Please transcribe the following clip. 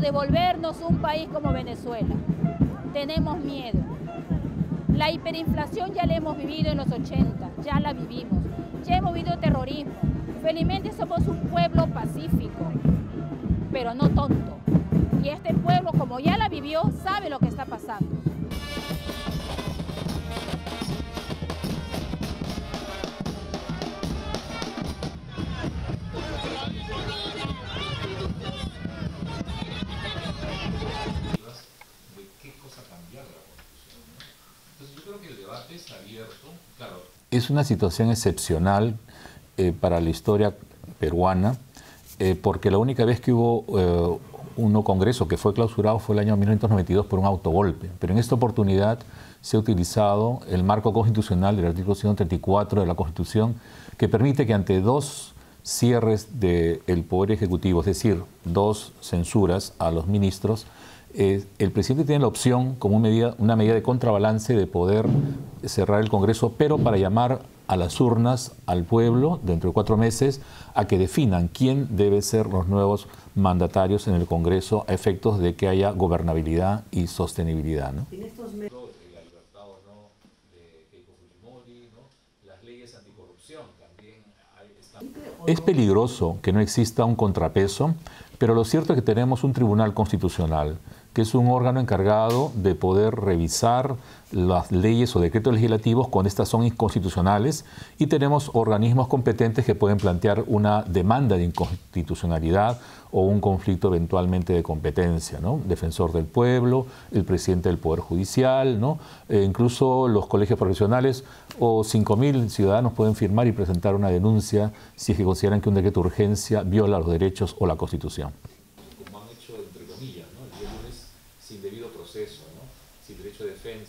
miedo de volvernos un país como Venezuela. Tenemos miedo. La hiperinflación ya la hemos vivido en los 80, ya la vivimos. Ya hemos vivido terrorismo. Felizmente somos un pueblo pacífico, pero no tonto. Y este pueblo, como ya la vivió, sabe lo que está pasando. Es una situación excepcional eh, para la historia peruana, eh, porque la única vez que hubo eh, un congreso que fue clausurado fue el año 1992 por un autogolpe, pero en esta oportunidad se ha utilizado el marco constitucional del artículo 134 de la Constitución, que permite que ante dos cierres del Poder Ejecutivo, es decir, dos censuras a los ministros, eh, el presidente tiene la opción, como una medida, una medida de contrabalance, de poder cerrar el Congreso, pero para llamar a las urnas, al pueblo, dentro de cuatro meses, a que definan quién debe ser los nuevos mandatarios en el Congreso a efectos de que haya gobernabilidad y sostenibilidad. ¿no? Es peligroso que no exista un contrapeso, pero lo cierto es que tenemos un tribunal constitucional, que es un órgano encargado de poder revisar las leyes o decretos legislativos cuando estas son inconstitucionales y tenemos organismos competentes que pueden plantear una demanda de inconstitucionalidad o un conflicto eventualmente de competencia, ¿no? Defensor del pueblo, el presidente del Poder Judicial, ¿no? E incluso los colegios profesionales o 5.000 ciudadanos pueden firmar y presentar una denuncia si es que consideran que un decreto de urgencia viola los derechos o la Constitución. Sin derecho de defensa.